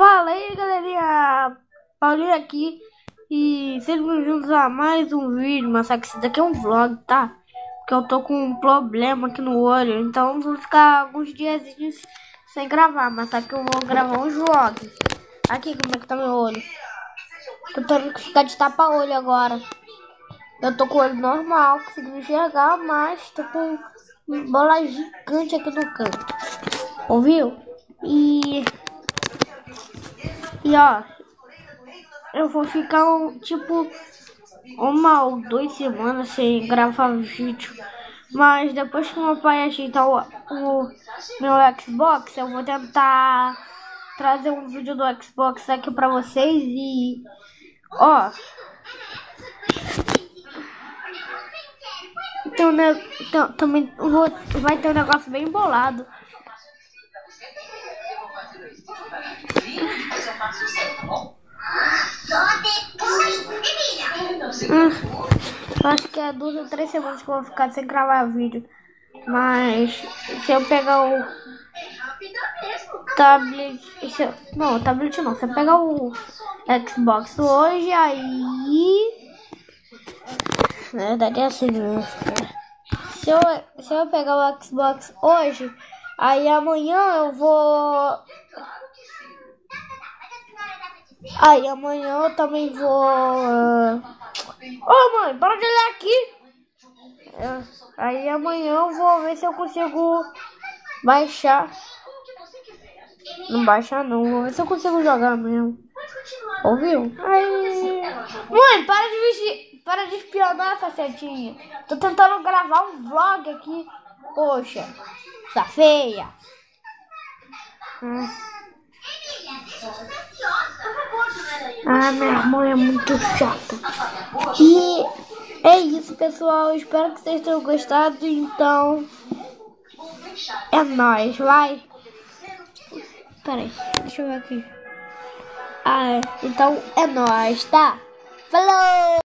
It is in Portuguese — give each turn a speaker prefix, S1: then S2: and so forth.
S1: Fala aí galerinha, Paulinho aqui e sejam bem-vindos a mais um vídeo, mas só que daqui é um vlog, tá? Porque eu tô com um problema aqui no olho, então vou ficar alguns dias sem gravar, mas só que eu vou gravar uns vlogs. Aqui como é que tá meu olho. Tô tendo que ficar de tapa-olho agora. Eu tô com o olho normal, consigo enxergar, mas tô com bola gigante aqui no canto. Ouviu? E e ó, eu vou ficar tipo uma ou duas semanas sem gravar vídeo. Mas depois que meu pai ajeitar o, o meu Xbox, eu vou tentar trazer um vídeo do Xbox aqui pra vocês e ó. Tem um, tem, também vou, vai ter um negócio bem bolado. Hum, acho que é duas ou três semanas que eu vou ficar sem gravar vídeo. Mas se eu pegar o tablet. Eu, não, tablet não. Se eu pegar o Xbox hoje, aí. Na verdade é assim, né? Se eu, se eu pegar o Xbox hoje, aí amanhã eu vou Aí amanhã eu também vou. Ô oh, mãe, para de olhar aqui. É, aí amanhã eu vou ver se eu consigo baixar. Não baixar não, vou ver se eu consigo jogar mesmo. Ouviu? Aí. Mãe, para de vestir. Para de espionar, facetinha. Tô tentando gravar um vlog aqui. Poxa, tá feia. Hum. Ah, minha mãe é muito chata. E é isso, pessoal. Espero que vocês tenham gostado. Então, é nóis. Vai. Peraí, deixa eu ver aqui. Ah, é. Então é nóis, tá? Falou!